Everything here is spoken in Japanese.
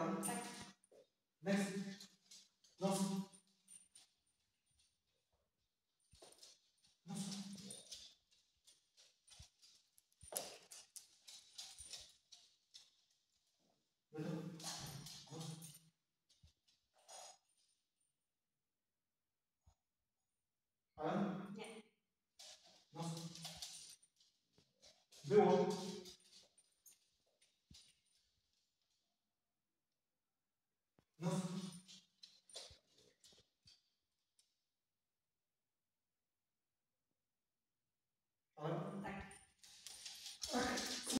one tack. Next. Nosso. Alan? Yeah. Nose. Blue one.